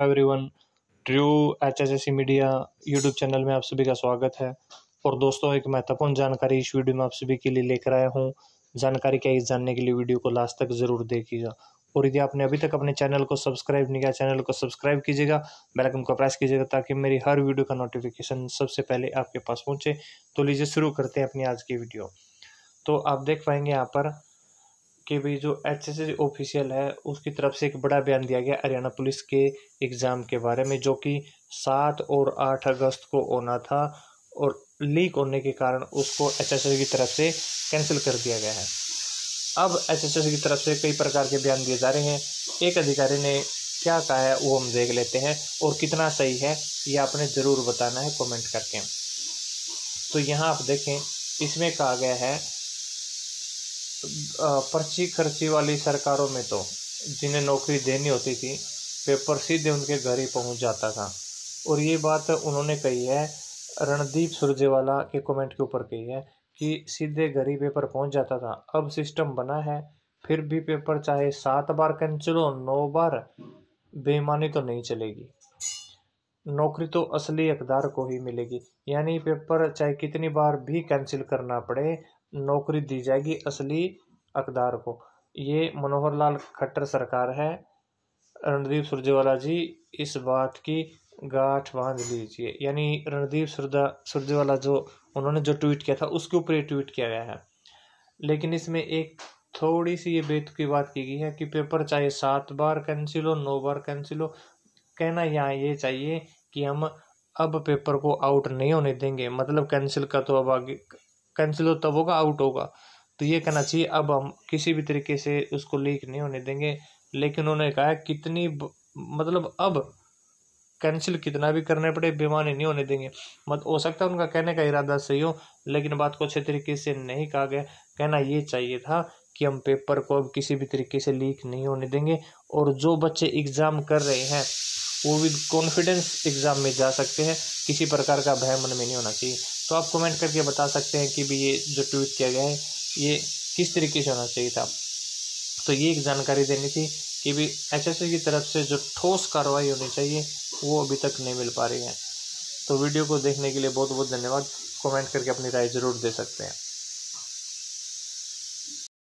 Everyone true H S S media YouTube channel में आप सभी का स्वागत है। और दोस्तों, एक महत्वपूर्ण जानकारी इस वीडियो में आप सभी के लिए लेकर आया हूँ। जानकारी क्या इस जानने के लिए वीडियो को लास्ट तक ज़रूर देखिएगा। और यदि आपने अभी तक अपने चैनल को सब्सक्राइब नहीं किया, चैनल को सब्सक्राइब कीजिएगा बेलाइकन को प्रेस कीजिएगा, ताकि मेरी हर वीडियो का नोटिफिकेशन सबसे पहले आपके पास पहुँचे। तो लीजिए, शुरू करते हैं अपनी आज की वीडियो। तो आप देख पाएँगे यहाँ पर कि भाई जो एच एस ऑफिशियल है, उसकी तरफ़ से एक बड़ा बयान दिया गया हरियाणा पुलिस के एग्ज़ाम के बारे में, जो कि सात और आठ अगस्त को होना था और लीक होने के कारण उसको एच की तरफ़ से कैंसिल कर दिया गया है। अब एच की तरफ़ से कई प्रकार के बयान दिए जा रहे हैं। एक अधिकारी ने क्या कहा है, वो हम देख लेते हैं और कितना सही है, ये आपने ज़रूर बताना है कमेंट करके। तो यहाँ आप देखें, इसमें कहा गया है पर्ची खर्ची वाली सरकारों में तो जिन्हें नौकरी देनी होती थी पेपर सीधे उनके घर ही पहुँच जाता था। और ये बात उन्होंने कही है, रणदीप सुरजेवाला के कमेंट के ऊपर कही है, कि सीधे घर ही पेपर पहुँच जाता था। अब सिस्टम बना है, फिर भी पेपर चाहे सात बार कैंसिल हो, नौ बार, बेईमानी तो नहीं चलेगी। नौकरी तो असली अकदार को ही मिलेगी। यानी पेपर चाहे कितनी बार भी कैंसिल करना पड़े नौकरी दी जाएगी असली अकदार को। ये मनोहर लाल खट्टर सरकार है। रणदीप सुरजेवाला जी, इस बात की गांठ बाँध लीजिए। यानी रणदीप सुरदा, सुरजेवाला जो उन्होंने जो ट्वीट किया था, उसके ऊपर ये ट्वीट किया गया है। लेकिन इसमें एक थोड़ी सी ये बेतुकी बात की गई है कि पेपर चाहे सात बार कैंसिल हो, नौ बार कैंसिल हो, कहना यहाँ ये चाहिए कि हम अब पेपर को आउट नहीं होने देंगे। मतलब कैंसिल का तो अब आगे कैंसिल हो, तब होगा आउट होगा। तो ये कहना चाहिए, अब हम किसी भी तरीके से उसको लीक नहीं होने देंगे। लेकिन उन्होंने कहा कितनी मतलब अब कैंसिल कितना भी करने पड़े, बेमानी नहीं होने देंगे। मत, हो सकता उनका कहने का इरादा सही हो, लेकिन बात को अच्छे तरीके से नहीं कहा गया। कहना ये चाहिए था कि हम पेपर को अब किसी भी तरीके से लीक नहीं होने देंगे, और जो बच्चे एग्ज़ाम कर रहे हैं, वो विद कॉन्फिडेंस एग्ज़ाम में जा सकते हैं। किसी प्रकार का भय मन में नहीं होना चाहिए। तो आप कमेंट करके बता सकते हैं कि भी ये जो ट्वीट किया गया है, ये किस तरीके से होना चाहिए था। तो ये एक जानकारी देनी थी कि भी एच की तरफ़ से जो ठोस कार्रवाई होनी चाहिए, वो अभी तक नहीं मिल पा रही है। तो वीडियो को देखने के लिए बहुत बहुत धन्यवाद। कमेंट करके अपनी राय ज़रूर दे सकते हैं।